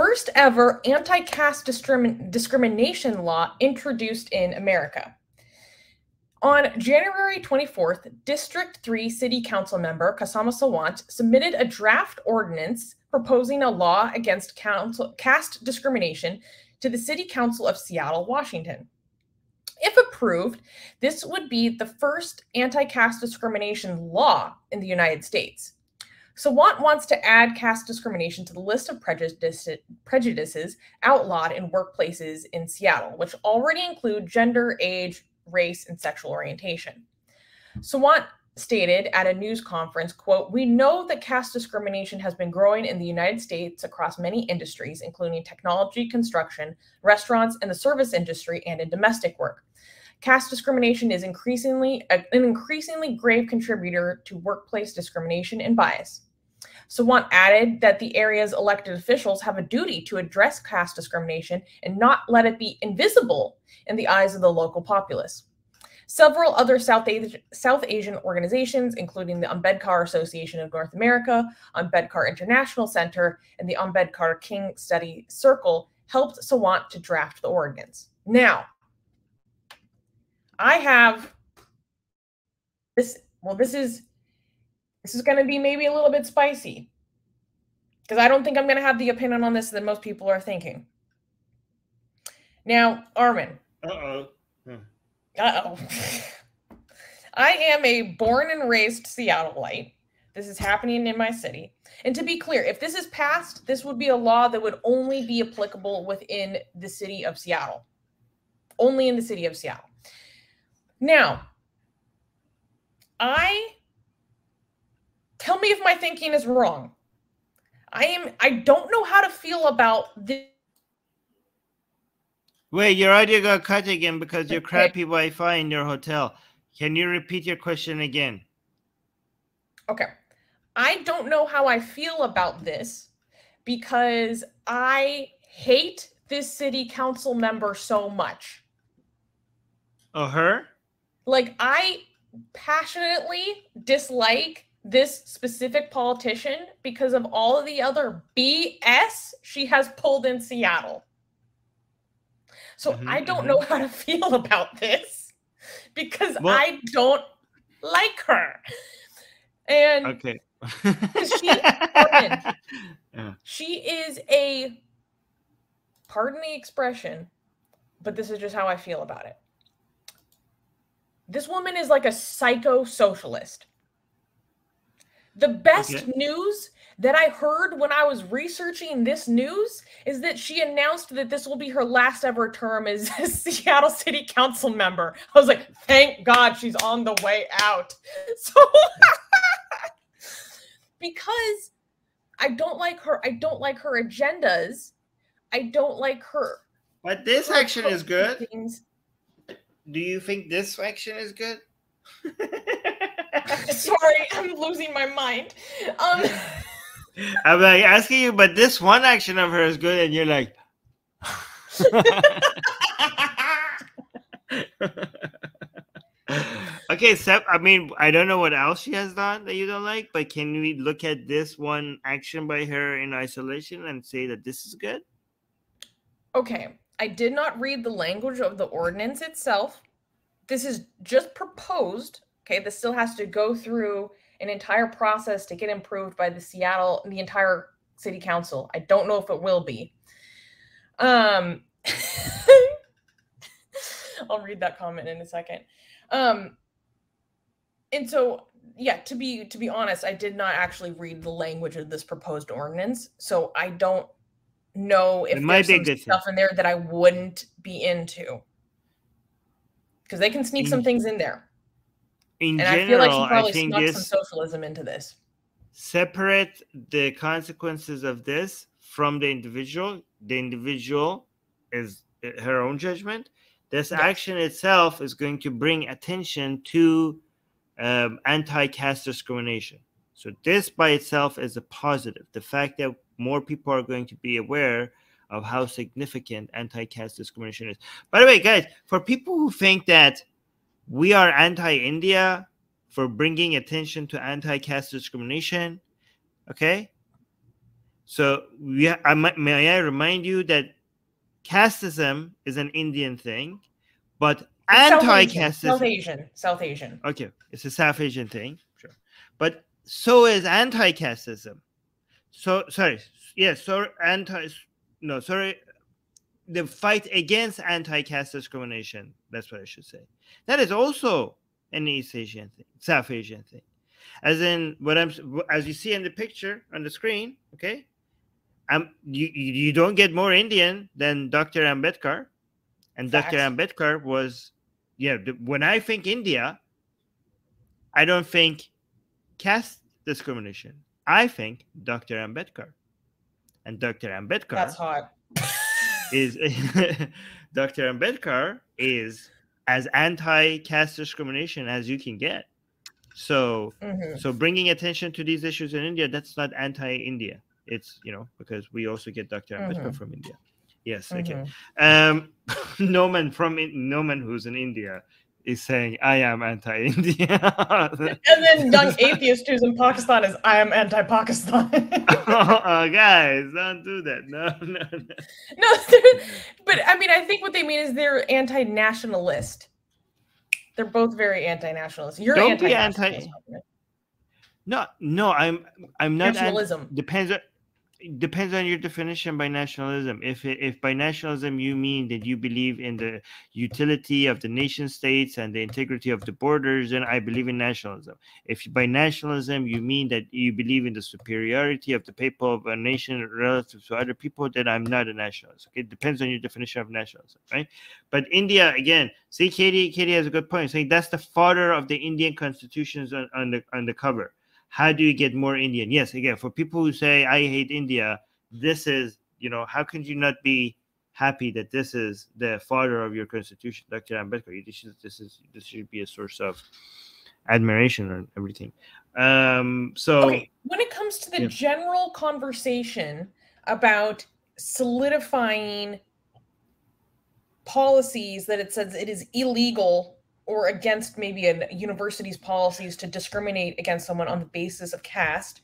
first ever anti caste discrimin- discrimination law introduced in America. On January 24th, District 3 City Council member Kshama Sawant submitted a draft ordinance proposing a law against council, caste discrimination to the City Council of Seattle, Washington. If approved, this would be the first anti caste discrimination law in the United States. Sawant wants to add caste discrimination to the list of prejudice, prejudices outlawed in workplaces in Seattle, which already include gender, age, race, and sexual orientation. So Sawant stated at a news conference, quote, "We know that caste discrimination has been growing in the United States across many industries, including technology, construction, restaurants, and the service industry, and in domestic work. Caste discrimination is increasingly an increasingly grave contributor to workplace discrimination and bias." Sawant added that the area's elected officials have a duty to address caste discrimination and not let it be invisible in the eyes of the local populace. Several other South, South Asian organizations, including the Ambedkar Association of North America, Ambedkar International Center, and the Ambedkar King Study Circle, helped Sawant to draft the ordinance. Now, I have this, well, this is this is going to be maybe a little bit spicy because I don't think I'm going to have the opinion on this that most people are thinking. Now, Armin. Uh oh. Hmm. Uh oh. I am a born and raised Seattleite. This is happening in my city. And to be clear, if this is passed, this would be a law that would only be applicable within the city of Seattle. Only in the city of Seattle. Now, I tell me if my thinking is wrong. I am I don't know how to feel about this. Wait, your audio got cut again because your crappy Wi-Fi in your hotel. Can you repeat your question again? Okay. I don't know how I feel about this because I hate this city council member so much. Oh, her? Like I passionately dislike this specific politician because of all of the other BS she has pulled in Seattle. So mm-hmm, I don't mm-hmm. know how to feel about this because well, I don't like her. And okay. she, yeah. she is a pardon the expression, but this is just how I feel about it. This woman is like a psycho socialist. The best okay. news that I heard when I was researching this news is that she announced that this will be her last ever term as a Seattle City Council member. I was like, thank God she's on the way out. So, because I don't like her, I don't like her agendas. I don't like her. But this her action is good. Things. Do you think this action is good? Sorry, I'm losing my mind. Um, I'm like asking you, but this one action of her is good, and you're like. okay, Sep, I mean, I don't know what else she has done that you don't like, but can we look at this one action by her in isolation and say that this is good? Okay, I did not read the language of the ordinance itself. This is just proposed Okay, this still has to go through an entire process to get improved by the Seattle, the entire city council. I don't know if it will be. Um, I'll read that comment in a second. Um, and so, yeah, to be to be honest, I did not actually read the language of this proposed ordinance, so I don't know if there's some stuff in there that I wouldn't be into because they can sneak some things in there in and general, I feel like she probably I think snuck this, some socialism into this. Separate the consequences of this from the individual. The individual is uh, her own judgment. This yes. action itself is going to bring attention to um, anti-caste discrimination. So this by itself is a positive. The fact that more people are going to be aware of how significant anti-caste discrimination is. By the way, guys, for people who think that we are anti-India for bringing attention to anti-caste discrimination. Okay, So we, I, may I remind you that casteism is an Indian thing, but anti-casteism South Asian, South Asian. Okay, it's a South Asian thing, sure, but so is anti-casteism. So sorry, yes, so anti, no, sorry, the fight against anti-caste discrimination. That's what I should say. That is also an East Asian thing, South Asian thing. As in what I'm, as you see in the picture on the screen, okay, um, you you don't get more Indian than Dr. Ambedkar, and Facts. Dr. Ambedkar was, yeah. When I think India, I don't think caste discrimination. I think Dr. Ambedkar, and Dr. Ambedkar. That's hot. is Dr. Ambedkar is as anti-caste discrimination as you can get. So, mm-hmm. so bringing attention to these issues in India, that's not anti-India it's you know because we also get Dr. Ambedkar mm-hmm. from India. Yes, mm-hmm. okay. Um, Noman from Noman, who's in India, is saying I am anti-India. and then young atheist who's in Pakistan is I am anti-Pakistan. oh, guys, don't do that. No, no, no. No, but I mean, I think what they mean is they're anti-nationalist. They're both very anti-nationalist. You're don't anti-nationalist. Be anti- no, no, I'm I'm not. Nationalism an, depends depends on your definition by nationalism. If if by nationalism you mean that you believe in the utility of the nation states and the integrity of the borders, then I believe in nationalism. If by nationalism you mean that you believe in the superiority of the people of a nation relative to other people, then I'm not a nationalist. Okay, it depends on your definition of nationalism, right? But India again, see, Katie, Katie has a good point, saying that's the father of the Indian constitutions on, on the on the cover how do you get more Indian? Yes, again, for people who say I hate India, this is, you know, how can you not be happy that this is the father of your constitution, Dr. Ambedkar? This is this is this should be a source of admiration and everything. Um, so okay. when it comes to the yeah. general conversation about solidifying policies that it says it is illegal or against maybe a university's policies to discriminate against someone on the basis of caste.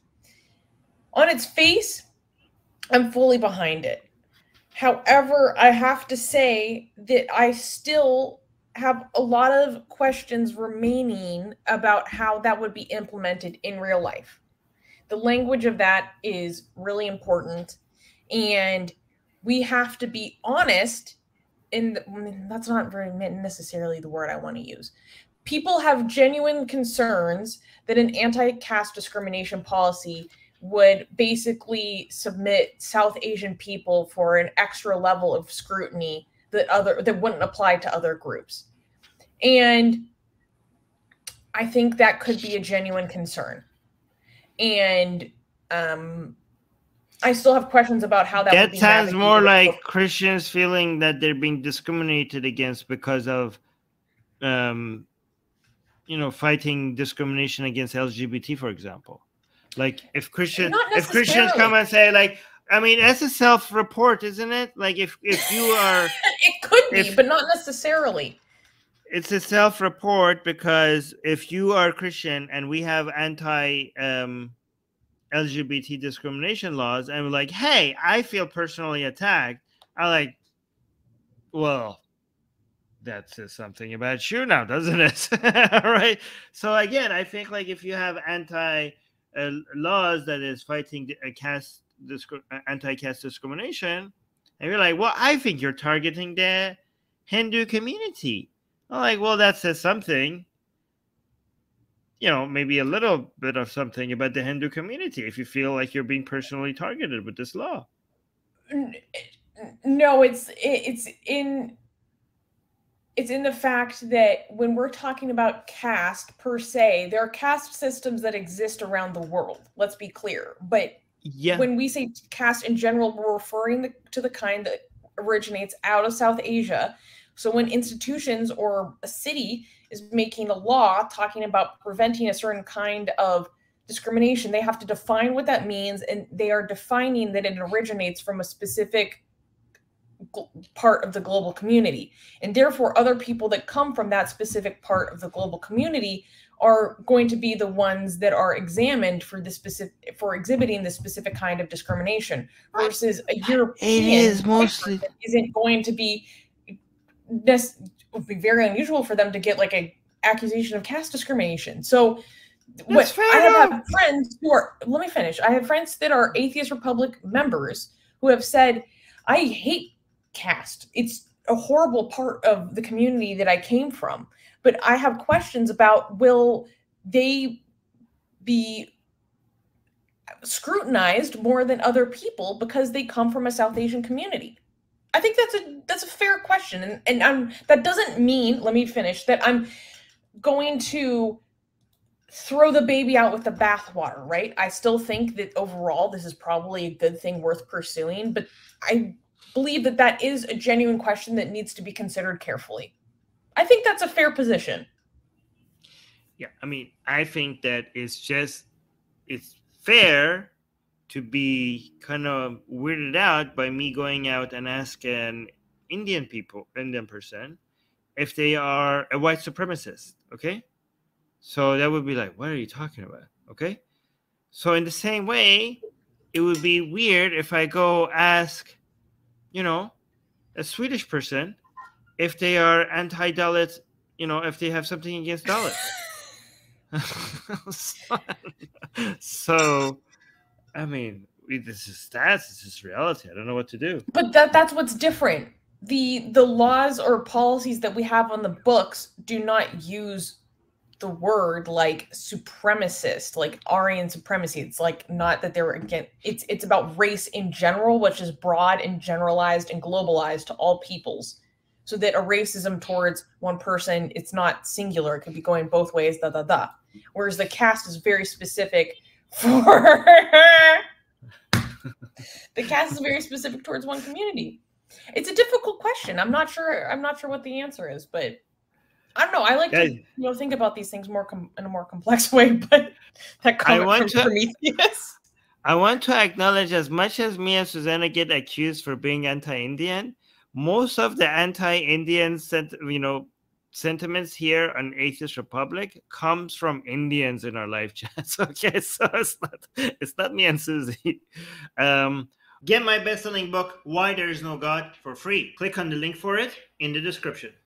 On its face, I'm fully behind it. However, I have to say that I still have a lot of questions remaining about how that would be implemented in real life. The language of that is really important. And we have to be honest in I mean, that's not very necessarily the word I want to use. People have genuine concerns that an anti-caste discrimination policy would basically submit South Asian people for an extra level of scrutiny that other that wouldn't apply to other groups. And I think that could be a genuine concern. And um, I still have questions about how that. That sounds more like Christians feeling that they're being discriminated against because of, um, you know, fighting discrimination against LGBT, for example. Like if Christians, if Christians come and say like, I mean, that's a self-report, isn't it? Like if if you are, it could be, if, but not necessarily. It's a self-report because if you are Christian and we have anti. Um, LGBT discrimination laws and like, hey, I feel personally attacked. I like, well, that says something about you now, doesn't it? right. So again, I think like if you have anti uh, laws that is fighting a caste disc- anti-caste discrimination, and you're like, well, I think you're targeting the Hindu community. I'm like, well, that says something you know, maybe a little bit of something about the Hindu community if you feel like you're being personally targeted with this law. No, it's it's in it's in the fact that when we're talking about caste per se, there are caste systems that exist around the world. Let's be clear. But yeah. when we say caste in general, we're referring to the kind that originates out of South Asia. So when institutions or a city is making a law talking about preventing a certain kind of discrimination, they have to define what that means, and they are defining that it originates from a specific part of the global community. And therefore, other people that come from that specific part of the global community are going to be the ones that are examined for the specific for exhibiting the specific kind of discrimination versus a European it is mostly isn't going to be this would be very unusual for them to get like a accusation of caste discrimination. So what I have, have friends who are let me finish. I have friends that are atheist republic members who have said, I hate caste. It's a horrible part of the community that I came from. But I have questions about will they be scrutinized more than other people because they come from a South Asian community? I think that's a that's a fair question, and and I'm that doesn't mean let me finish that I'm going to throw the baby out with the bathwater, right? I still think that overall this is probably a good thing worth pursuing, but I believe that that is a genuine question that needs to be considered carefully. I think that's a fair position. Yeah, I mean, I think that it's just it's fair to be kind of weirded out by me going out and asking Indian people, Indian person, if they are a white supremacist. Okay. So that would be like, what are you talking about? Okay. So, in the same way, it would be weird if I go ask, you know, a Swedish person if they are anti Dalit, you know, if they have something against Dalit. so, I mean, this is stats, this is reality. I don't know what to do. But that that's what's different the the laws or policies that we have on the books do not use the word like supremacist like aryan supremacy it's like not that they're again it's it's about race in general which is broad and generalized and globalized to all peoples so that a racism towards one person it's not singular it could be going both ways da da da whereas the caste is very specific for the cast is very specific towards one community it's a difficult question. I'm not sure. I'm not sure what the answer is, but I don't know. I like to you know think about these things more com- in a more complex way. But that comment I want from to, Prometheus. I want to acknowledge as much as me and Susanna get accused for being anti-Indian, most of the anti-Indian sent you know sentiments here on Atheist Republic comes from Indians in our live chats. okay, so it's not it's not me and Susie. Um, Get my best-selling book, Why There Is No God, for free. Click on the link for it in the description.